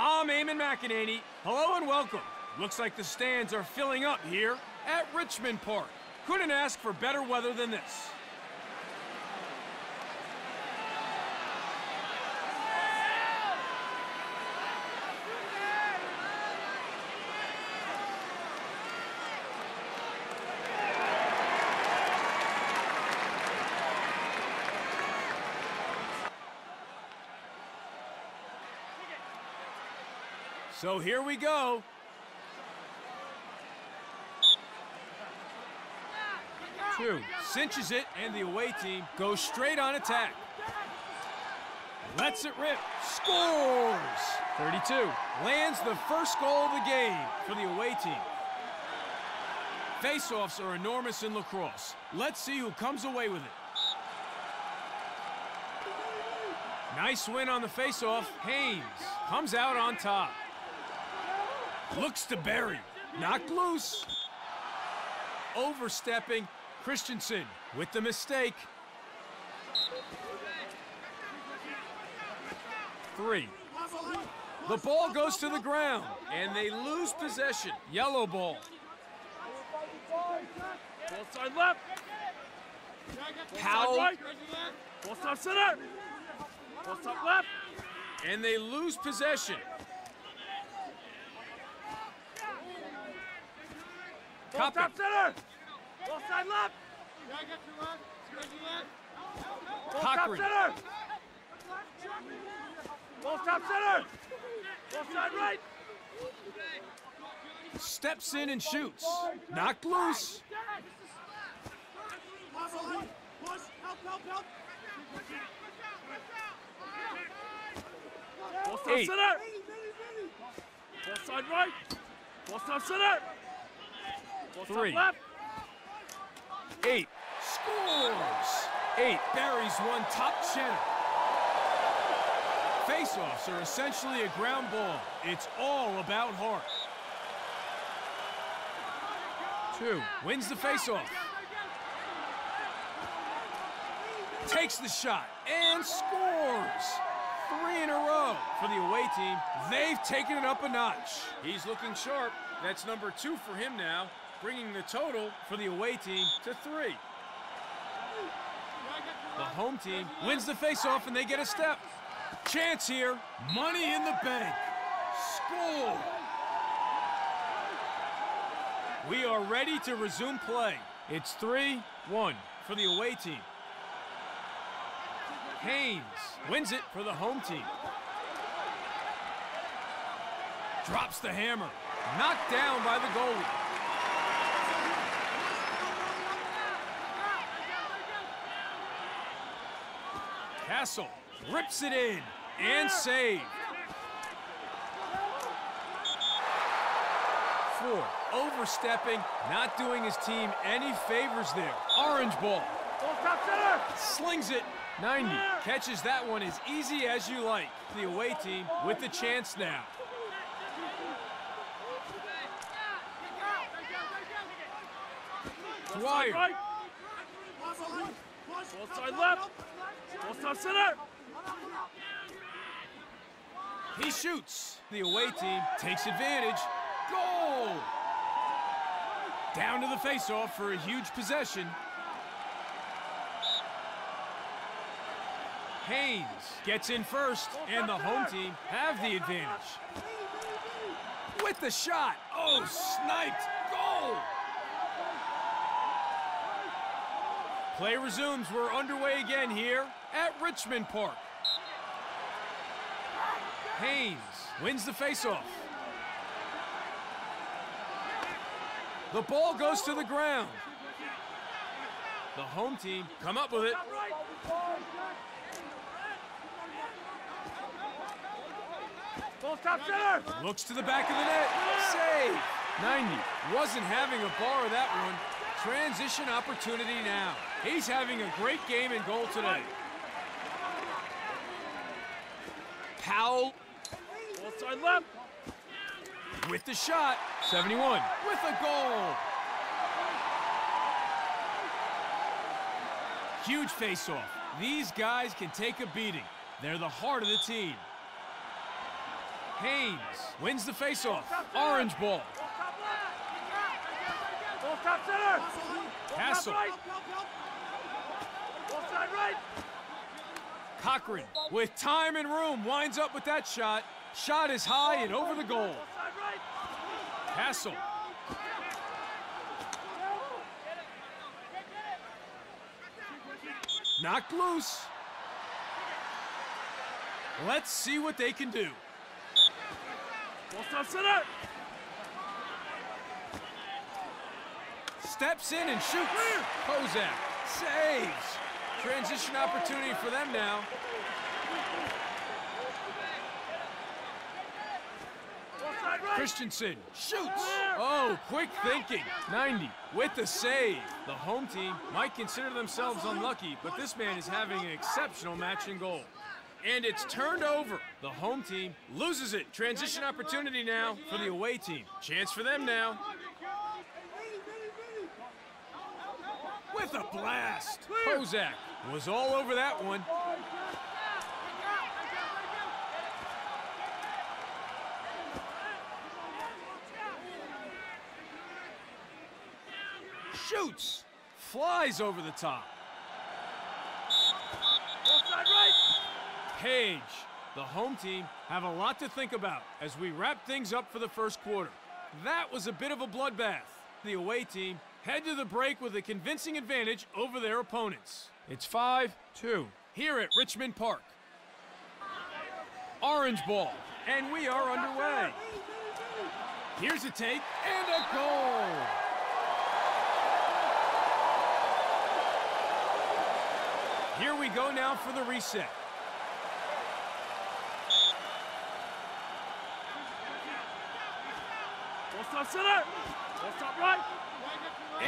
I'm Eamon McEnany. Hello and welcome. Looks like the stands are filling up here at Richmond Park. Couldn't ask for better weather than this. So here we go. Two, cinches it, and the away team goes straight on attack. Lets it rip, scores! 32, lands the first goal of the game for the away team. Face-offs are enormous in lacrosse. Let's see who comes away with it. Nice win on the face-off. Haynes comes out on top. Looks to bury. Knocked loose. Overstepping. Christensen with the mistake. Three. The ball goes to the ground, and they lose possession. Yellow ball. Ball side left. Powell. Ball side center. Ball side left. and they lose possession. Ball top center. Ball side left. Ball top Cochran. center. Ball top center. Ball side right. Steps in and shoots. Knocked loose. Ball side Eight. center. Ball side right. Ball side center. Three. Eight. Scores! Eight buries one top cheddar. Face-offs are essentially a ground ball. It's all about heart. Two. Wins the face-off. Takes the shot and scores! Three in a row for the away team. They've taken it up a notch. He's looking sharp. That's number two for him now, bringing the total for the away team to three. The home team wins the faceoff and they get a step. Chance here. Money in the bank. Score. We are ready to resume play. It's 3 1 for the away team. Haynes wins it for the home team. Drops the hammer. Knocked down by the goalie. Castle rips it in and saved. Four, overstepping, not doing his team any favors there. Orange ball, slings it. 90, catches that one as easy as you like. The away team with the chance now. Dwyer. side left. Ball side center. He shoots. The away team takes advantage. Goal! Down to the faceoff for a huge possession. Haynes gets in first, and the home team have the advantage. With the shot. Oh, sniped. Goal! Play resumes. We're underway again here at Richmond Park. Haynes wins the faceoff. The ball goes to the ground. The home team come up with it. Ball top center. Looks to the back of the net. Save. 90. Wasn't having a bar of that one. Transition opportunity now. He's having a great game in goal today. Powell left. with the shot. 71 with a goal. Huge face-off. These guys can take a beating. They're the heart of the team. Haynes wins the faceoff. Orange ball. Top center. Castle. right. Side right. Cochran with time and room winds up with that shot. Shot is high and over the goal. Castle. Knocked loose. Let's see what they can do. Ball top center. Steps in and shoots. Kozak saves. Transition opportunity for them now. Christensen shoots. Oh, quick thinking. 90 with the save. The home team might consider themselves unlucky, but this man is having an exceptional match in goal. And it's turned over. The home team loses it. Transition opportunity now for the away team. Chance for them now. With a blast. Kozak was all over that one. Shoots. Flies over the top. Page. The home team have a lot to think about as we wrap things up for the first quarter. That was a bit of a bloodbath. The away team head to the break with a convincing advantage over their opponents. It's 5 2 here at Richmond Park. Orange ball, and we are underway. Here's a take and a goal. Here we go now for the reset. Top center. Ball top right.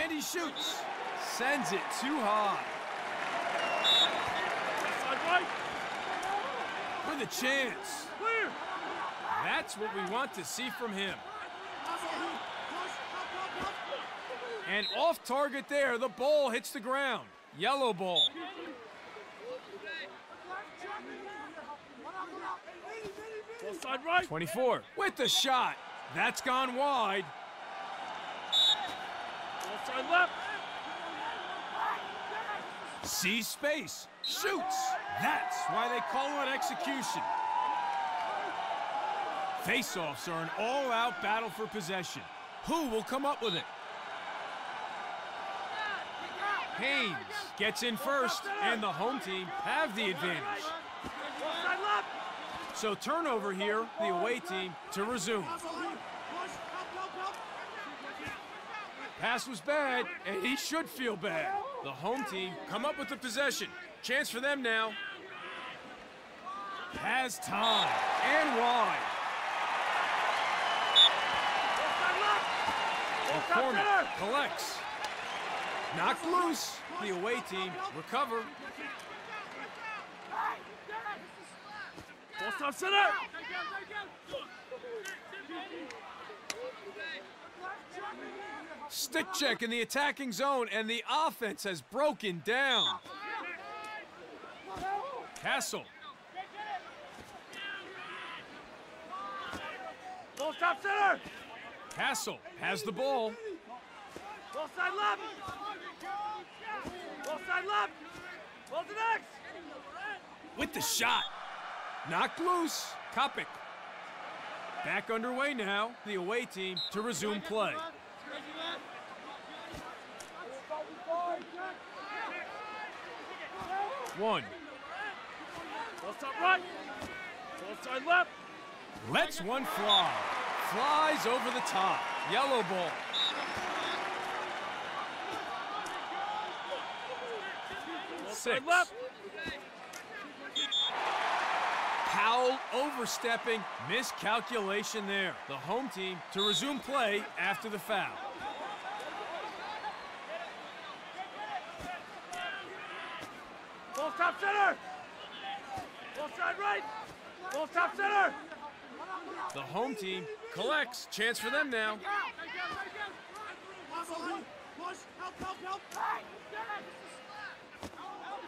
And he shoots. Sends it too high. Ball side right. With a chance. Clear. That's what we want to see from him. And off target there, the ball hits the ground. Yellow ball. Ball side right. 24 with the shot. That's gone wide. Ball side left. Sees space. Shoots. That's why they call it execution. Face-offs are an all-out battle for possession. Who will come up with it? Haynes gets in first, and the home team have the advantage. Ball side left. So turnover here, the away team to resume. Pass was bad, and he should feel bad. The home team come up with the possession. Chance for them now. Has time and wide. McCormick collects. Knocked loose. The away team recover. Ball top center. Stick check in the attacking zone, and the offense has broken down. Castle Ball top center. Castle has the ball. Ball side left. Ball side left. Ball to next. with the shot. Knocked loose. Kopic. Back underway now. The away team to resume play. One. Lets one fly. Flies over the top. Yellow ball. Ball Six. Side left. Powell overstepping. Miscalculation there. The home team to resume play after the foul. Ball top center. Ball side right. Ball top center. The home team collects. Chance for them now.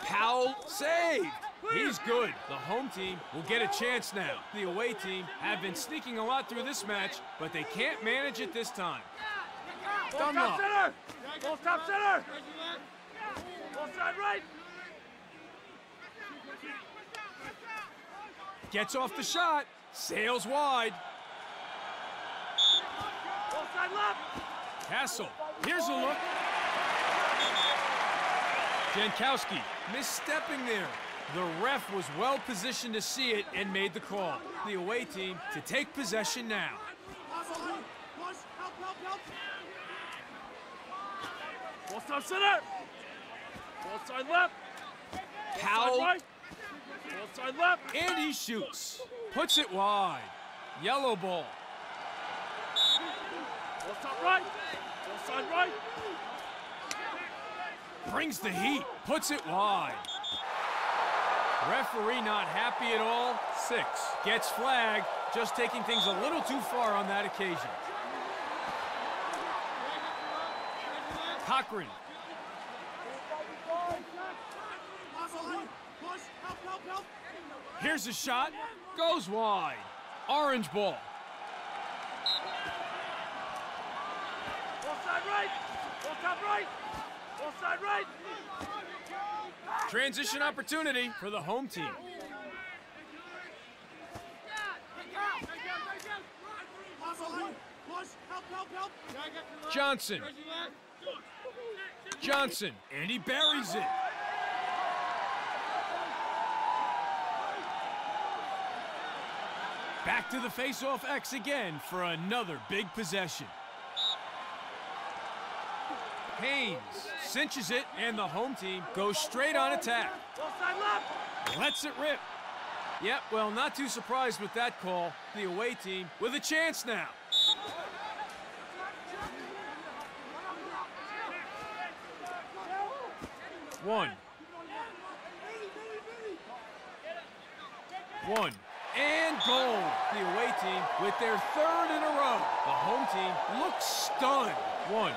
Powell saved. He's good. The home team will get a chance now. The away team have been sneaking a lot through this match, but they can't manage it this time. Ball top center. Ball top center. Ball side right. Gets off the shot, sails wide. Ball side left. Castle, here's a look. Jankowski misstepping there. The ref was well positioned to see it and made the call. The away team to take possession now. Center. Ball side left. Powell, right. Ball side left. and he shoots. Puts it wide. Yellow ball. Right. Ball side right. Brings the heat. Puts it wide. Referee not happy at all. Six. Gets flagged. Just taking things a little too far on that occasion. Cochran. Here's a shot. Goes wide. Orange ball. Ball side right. Top right. Ball side right. Transition opportunity for the home team. Johnson. Johnson. And he buries it. Back to the face-off X again for another big possession. Haynes cinches it, and the home team goes straight on attack. Let's it rip. Yep, well, not too surprised with that call. The away team with a chance now. One. One. And goal. The away team with their third in a row. The home team looks stunned. One.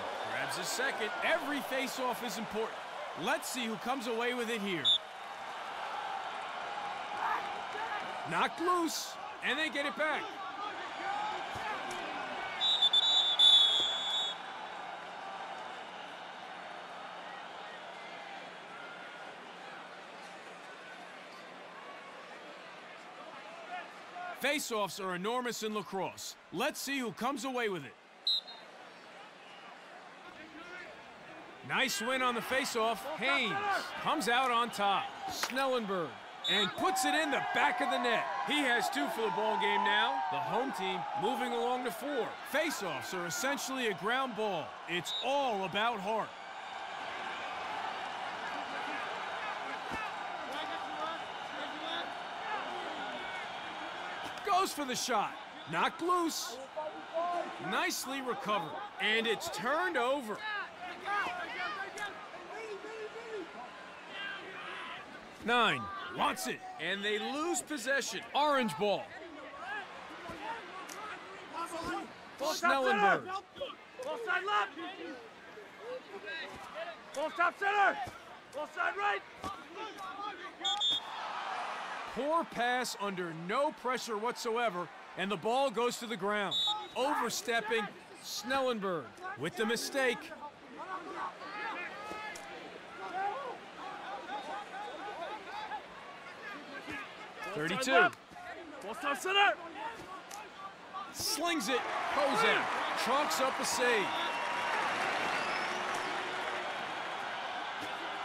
Grabs his second. Every face-off is important. Let's see who comes away with it here. Knocked loose, and they get it back. Face-offs are enormous in lacrosse. Let's see who comes away with it. Nice win on the faceoff. Haynes comes out on top. Snellenberg and puts it in the back of the net. He has two for the ball game now. The home team moving along to four. Face-offs are essentially a ground ball. It's all about heart. Goes for the shot. Knocked loose. Nicely recovered. And it's turned over. Nine wants it, and they lose possession. Orange ball. Ball. Snellenberg. Ball side left. Ball top center. Ball side right. Poor pass under no pressure whatsoever, and the ball goes to the ground. Overstepping, Snellenberg with the mistake. 32. left. Ball top center. Slings it. Kozak trunks up a save.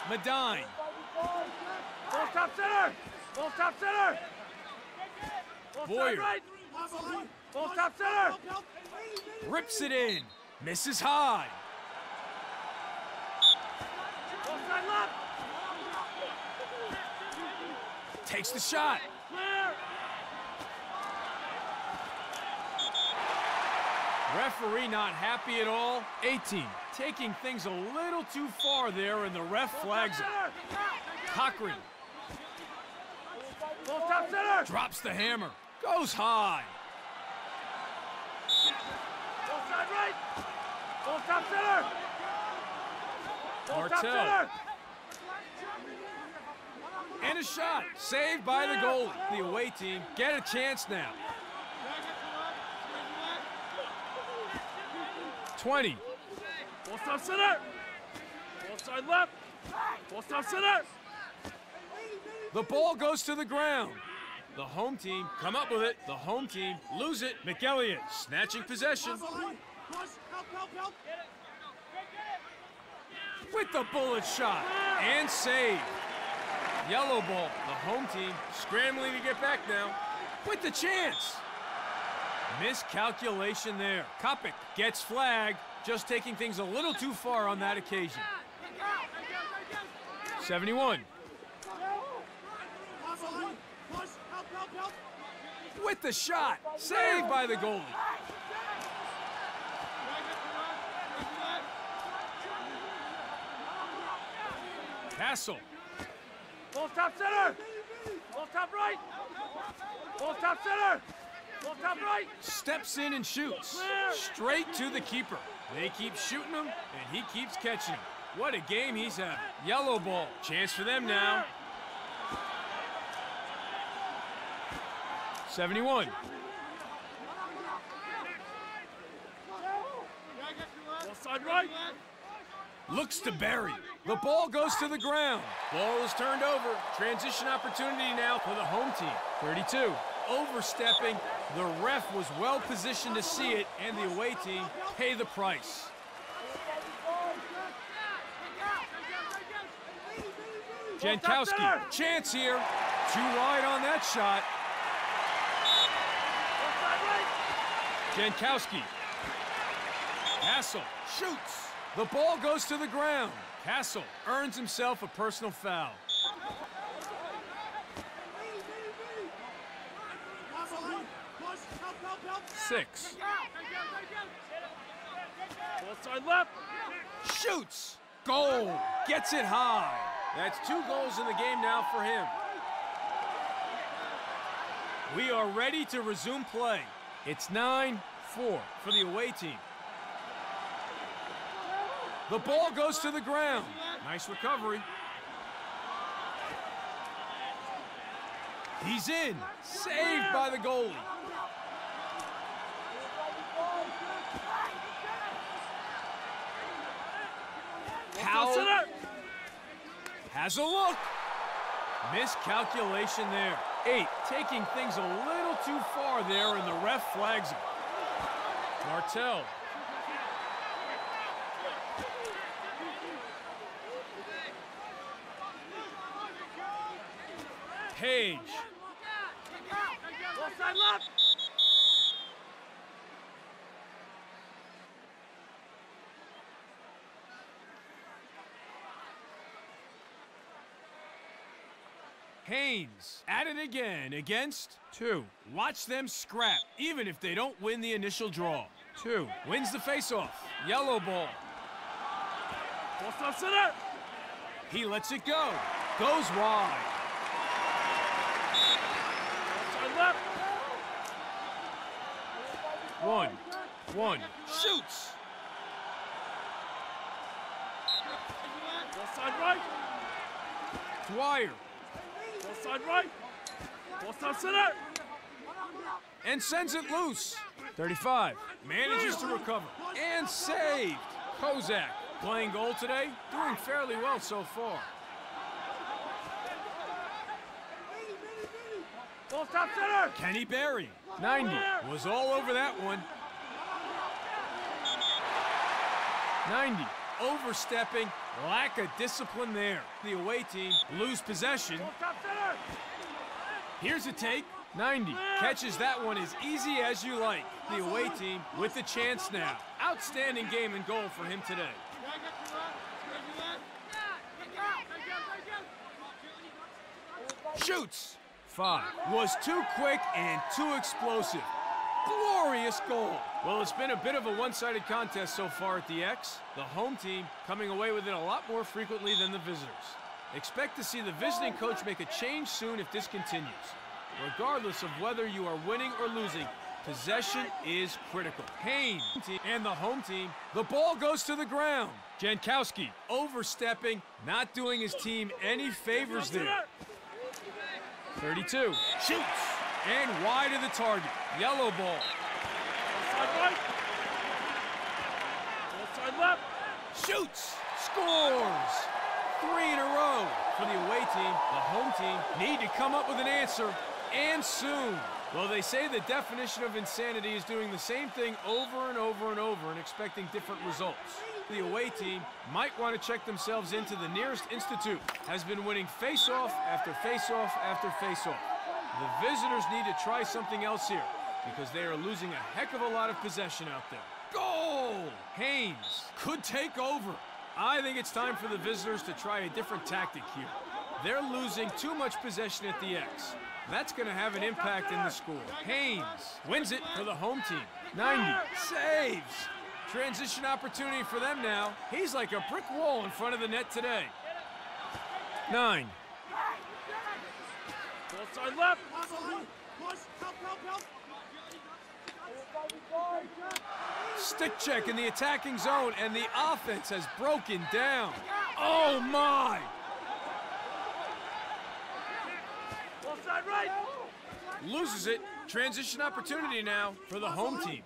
Medine Ball top center. Ball top center. Boyer. right. Ball top center. rips it in. Misses high. Ball side left. Takes the shot. Clear. Referee not happy at all. 18. Taking things a little too far there, and the ref flags it. Cochran drops the hammer. Goes high. Ball side right. Top center. Martel. And a shot. Saved by the goalie. The away team get a chance now. 20. Full stop center. Full side left. Full stop center. The ball goes to the ground. The home team come up with it. The home team lose it. McElliott snatching possession. With the bullet shot and save. Yellow ball. The home team scrambling to get back now. With the chance. Miscalculation there. Kopic gets flagged. Just taking things a little too far on that occasion. 71. With the shot. Saved by the goalie. Castle. Full stop center. Full stop right. Full stop center. Steps in and shoots. Straight to the keeper. They keep shooting him, and he keeps catching him. What a game he's having. Yellow ball. Chance for them now. 71. Side right. Looks to bury. The ball goes to the ground. Ball is turned over. Transition opportunity now for the home team. 32. Overstepping. The ref was well positioned to see it, and the away team pay the price. Jankowski, chance here. Too wide on that shot. Jankowski. Castle shoots. The ball goes to the ground. Castle earns himself a personal foul. Six. Full side left. Shoots. Goal. Gets it high. That's two goals in the game now for him. We are ready to resume play. It's 9-4 for the away team. The ball goes to the ground. Nice recovery. He's in. Saved by the goalie. Full Powell center. Has a look. Miscalculation there. Eight, taking things a little too far there, and the ref flags him. Martell. Page. Full side left. Haynes at it again against two. Watch them scrap, even if they don't win the initial draw. Two wins the faceoff. Yellow ball. He lets it go. Goes wide. One. One. Shoots. Dwyer. Side right. Stop center. And sends it loose. 35. Manages to recover. And saved. Kozak. Playing goal today. Doing fairly well so far. Full stop center. Kenny Barry. 90. Was all over that one. 90. Overstepping. Lack of discipline there. The away team lose possession. Here's a take. 90. Catches that one as easy as you like. The away team with the chance now. Outstanding game and goal for him today. Shoots. Five. Was too quick and too explosive. Glorious goal. Well, it's been a bit of a one-sided contest so far at the X. The home team coming away with it a lot more frequently than the visitors. Expect to see the visiting coach make a change soon if this continues. Regardless of whether you are winning or losing, possession is critical. Haynes and the home team, the ball goes to the ground. Jankowski overstepping, not doing his team any favors there. 32. Shoots. And wide of the target. Yellow ball. Side right. Side left. Shoots. Scores. Three in a row for the away team. The home team need to come up with an answer, and soon. Well, they say the definition of insanity is doing the same thing over and over and over and expecting different results. The away team might want to check themselves into the nearest institute. Has been winning face-off after face-off after face-off. The visitors need to try something else here because they are losing a heck of a lot of possession out there. Goal! Haynes could take over. I think it's time for the visitors to try a different tactic here. They're losing too much possession at the X. That's going to have an impact in the score. Haynes wins it for the home team. 90 saves. Transition opportunity for them now. He's like a brick wall in front of the net today. Nine. Ball side left. Stick check in the attacking zone, and the offense has broken down. Oh my! Ball side right. Loses it. Transition opportunity now for the home team.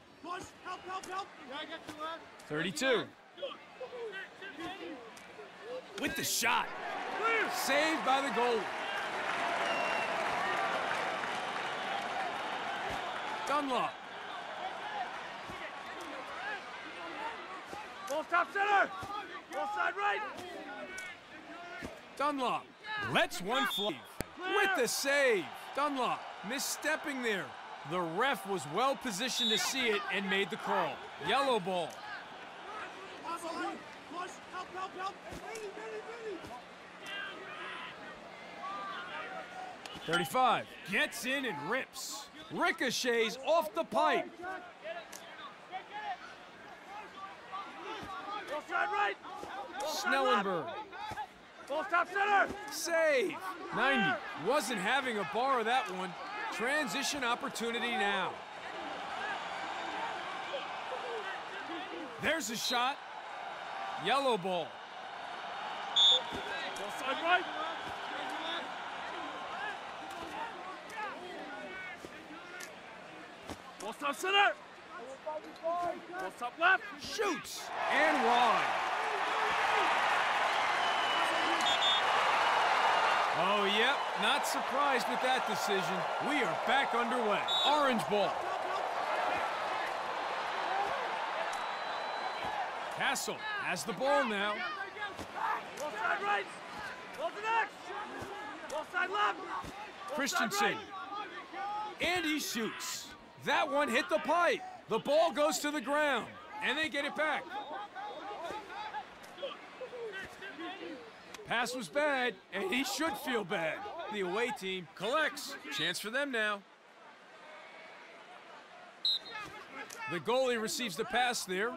32. With the shot. Saved by the goalie. Dunlop. Ball top center. Ball side right. Dunlop lets one fly. With the save. Dunlop misstepping there. The ref was well positioned to see it and made the call. Yellow ball. Thirty-five gets in and rips. Ricochets off the pipe. Right. Snellenberg Ball top center. Save. 90. Wasn't having a bar of that one. Transition opportunity now. There's a shot. Yellow ball. Ball side right. Ball top center. Ball top left. Shoots. And wide. Oh, yep. Not surprised with that decision. We are back underway. Orange ball. Castle has the ball now. Ball side right. Ball to next. Ball side left. Christensen. And he shoots. That one hit the pipe. The ball goes to the ground, and they get it back. Pass was bad, and he should feel bad. The away team collects. Chance for them now. The goalie receives the pass there.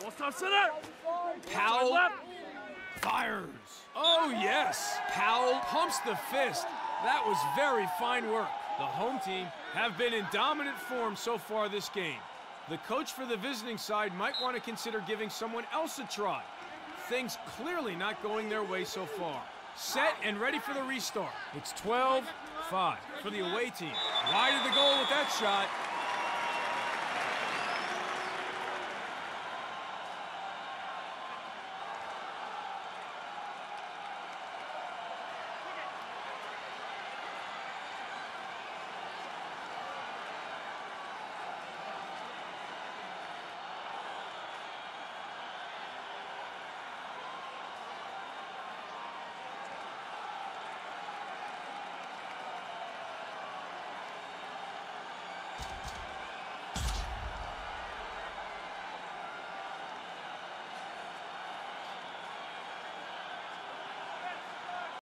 Ball top center. Powell fires. Oh, yes. Powell pumps the fist. That was very fine work. The home team have been in dominant form so far this game. The coach for the visiting side might want to consider giving someone else a try. Things clearly not going their way so far. Set and ready for the restart. It's 12 5 for the away team. Wide of the goal with that shot.